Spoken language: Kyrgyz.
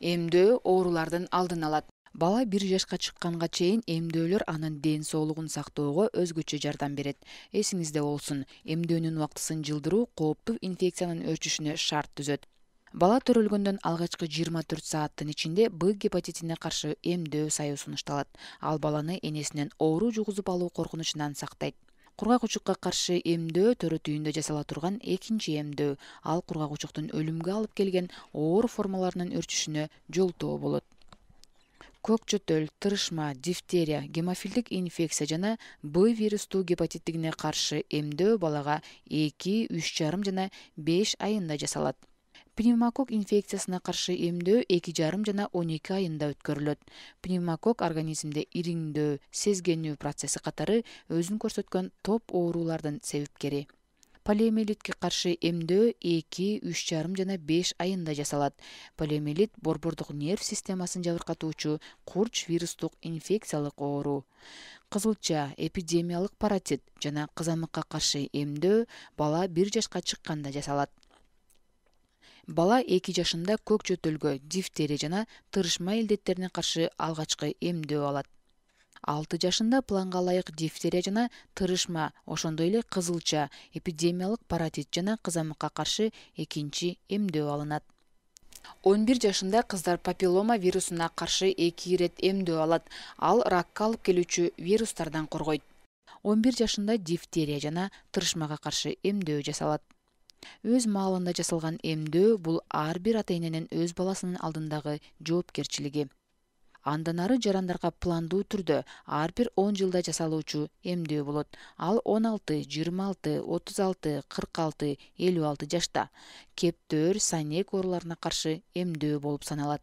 эмдөө оорулардын алдын алат. Бала бир жашка чыкканга чейин эмдөөлөр анын ден соолугун сактоого өзгөчө жардам берет. Эсиңизде болсун эмдөөнүн убактысын жылдыруу кооптуу инфекциянын өрчүшүнө шарт түзөт. Бала төрөлгөндөн алгачкы жыйырма төрт сааттын ичинде б гепатитине каршы эмдөө сайы сунушталат. Ал баланы энесинен оору жугузуп алуу коркунучунан сактайт кургак учукка каршы эмдөө төрөт үйүндө жасала турган экинчи эмдөө. Ал кургак учуктун өлүмгө алып келген оор формаларынын өрчүшүнө жолтоо болот. Көк чөтөл тырышма дифтерия гемофилдик инфекция жана б вирустуу гепатиттигине каршы эмдөө балага эки үч жарым жана беш айында жасалат пневмококк инфекциясына каршы эмдөө эки жарым жана он эки айында өткөрүлөт. Пневмококк организмде ириңдөө сезгенүү процесси катары өзүн көрсөткөн топ оорулардын себепкери. Полиомиелитке каршы эмдөө эки үч жарым жана беш айында жасалат. Полиомиелит борбордук нерв системасын жабыркатуучу курч вирустук инфекциялык оору. Кызылча эпидемиялык паротит жана кызамыкка каршы эмдөө бала бир жашка чыкканда жасалат бала эки жашында көк чөтөлгө дифтерия жана тырышма илдеттерине каршы алгачкы эмдөө алат. Алты жашында планга ылайык дифтерия жана тырышма ошондой эле кызылча эпидемиялык паротит жана кызамыкка каршы экинчи эмдөө алынат. Он бир жашында кыздар папиллома вирусуна каршы эки ирет эмдөө алат ал ракка алып келүүчү вирустардан коргойт. Он бир жашында дифтерия жана тырышмага каршы эмдөө жасалат өз маалында жасалган эмдөө бул ар бир ата эненин өз баласынын алдындагы жоопкерчилиги. Андан ары жарандарга пландуу түрдө ар бир он жылда жасалуучу эмдөө болот. Ал он алты жыйырма алты отуз алты кырк алты элүү алты жашта кептөр сайнек ооруларына каршы эмдөө болуп саналат